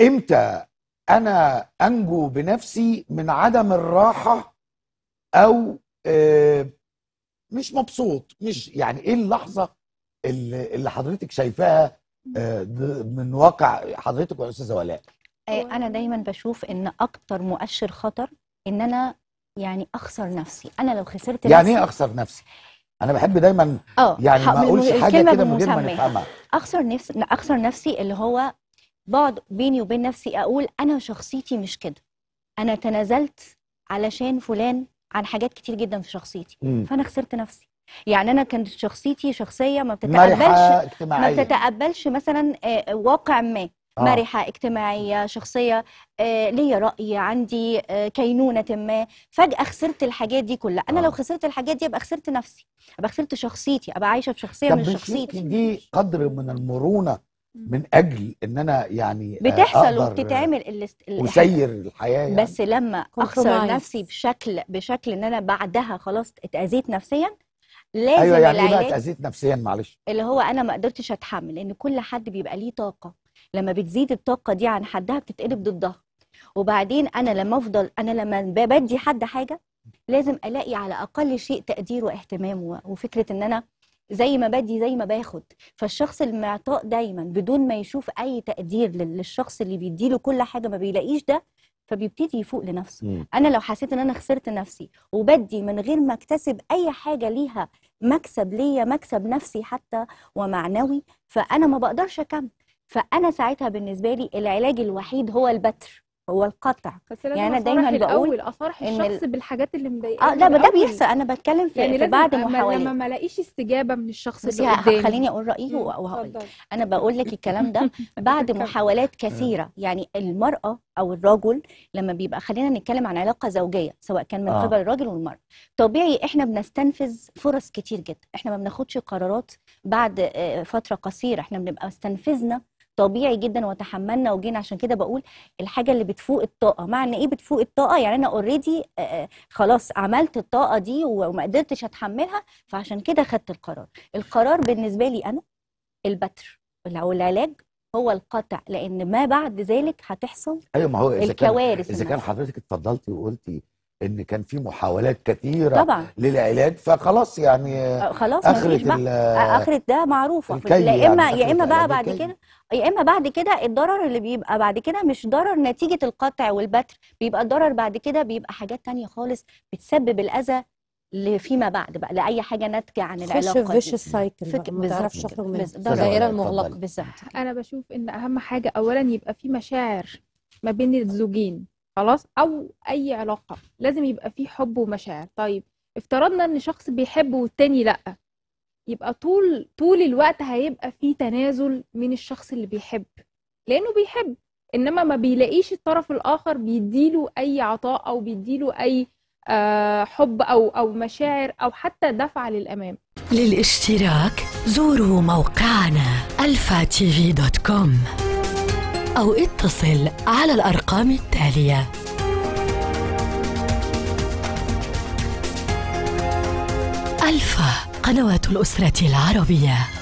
إمتى أنا انجو بنفسي من عدم الراحة أو آه، مش مبسوط مش يعني إيه اللحظة اللي, حضرتك شايفاها آه، من واقع حضرتك والاستاذه ولاء؟ آه، أنا دايما بشوف إن أكتر مؤشر خطر إن أنا يعني أخسر نفسي. أنا لو خسرت يعني نفسي إيه أخسر نفسي؟ أنا بحب دايما يعني ما أقولش حاجة كده من غير ما. نفهمها. أخسر نفسي أخسر نفسي اللي هو بقعد بيني وبين نفسي أقول أنا شخصيتي مش كده. أنا تنازلت علشان فلان عن حاجات كتير جدا في شخصيتي. مم. فأنا خسرت نفسي. يعني أنا كانت شخصيتي شخصية ما بتتقبلش ما بتتقبلش مثلا آه، واقع ما. آه. مرحة اجتماعية شخصية آه، ليا رأي عندي آه، كينونة ما. فجأة خسرت الحاجات دي كلها. أنا آه. لو خسرت الحاجات دي أبقى خسرت نفسي. أبقى خسرت شخصيتي. أبقى عايشة في شخصية مش شخصيتي. دي قدر من المرونة من أجل إن أنا يعني آه، بتحصل أقدر وبتتعمل أسير الحياة يعني. بس لما أخسر. نفسي بشكل بشكل إن أنا بعدها خلاص اتأذيت نفسيا لازم أيوه يعني إيه بقى اتأذيت نفسيا؟ معلش. اللي هو أنا ما قدرتش أتحمل لأن كل حد بيبقى ليه طاقة. لما بتزيد الطاقة دي عن حدها بتتقلب ضدها. وبعدين أنا لما أفضل أنا لما بدي حد حاجة لازم ألاقي على أقل شيء تقدير واهتمام وفكرة إن أنا زي ما بدي زي ما باخد. فالشخص المعطاء دايما بدون ما يشوف أي تقدير لل- للشخص اللي بيديله كل حاجة ما بيلاقيش ده فبيبتدي يفوق لنفسه. مم. أنا لو حسيت إن أنا خسرت نفسي وبدي من غير ما أكتسب أي حاجة ليها مكسب ليا مكسب نفسي حتى ومعنوي فأنا ما بقدرش أكمل. فأنا ساعتها بالنسبة لي العلاج الوحيد هو البتر. هو القطع. يعني أصارح دايماً بقول إن الشخص ال- بالحاجات اللي مضايقاه آه لا ده. بيحصل. أنا بتكلم في, يعني في بعد أما- لما محاولات ما ألاقيش استجابة من الشخص اللي قدامي. خليني أقول رايي وهقول اتفضل. أنا بقول لك الكلام ده بعد. محاولات كثيرة. يعني المرأة أو الرجل لما بيبقى خلينا نتكلم عن علاقة زوجية سواء كان من آه. قبل الراجل والمرأة. طبيعي إحنا بنستنفذ فرص كتير جدا. إحنا ما بناخدش قرارات بعد آه، فترة قصيرة. إحنا بنبقى استنفذنا طبيعي جدا وتحملنا وجينا. عشان كده بقول الحاجة اللي بتفوق الطاقة. معنى إيه بتفوق الطاقة؟ يعني أنا اوريدي خلاص عملت الطاقة دي وما قدرتش أتحملها فعشان كده خدت القرار. القرار بالنسبة لي أنا البتر. أو العلاج هو القطع لأن ما بعد ذلك هتحصل أيوه ما هو إذا كان الكوارث إذا كان. حضرتك اتفضلتي وقلتي إن كان في محاولات كثيرة طبعا للعلاج فخلاص يعني خلاص ال- اخرة ده لا يعني، إما آخرة يا إما بقى بعد. كده يا إما بعد كده الضرر اللي بيبقى بعد كده مش ضرر نتيجة القطع والبتر بيبقى الضرر بعد كده بيبقى حاجات تانية خالص بتسبب الأذى اللي فيما بعد بقى لأي حاجة ناتجة عن في دي فيش السايكل فك- ما تعرفش. تخرج منها بالظبط. الدائره. المغلقه بالظبط أنا بشوف إن أهم حاجة اولا يبقى في مشاعر ما بين الزوجين خلاص؟ أو أي علاقة. لازم يبقى في حب ومشاعر. طيب افترضنا إن شخص بيحب والتاني لأ. يبقى طول طول الوقت هيبقى في تنازل من الشخص اللي بيحب. لأنه بيحب. إنما ما بيلاقيش الطرف الآخر بيديله أي عطاء أو بيديله أي آه، حب أو أو مشاعر أو حتى دفعة للأمام. للاشتراك زوروا موقعنا الفا أو اتصل على الأرقام التالية. ألفا قنوات الأسرة العربية.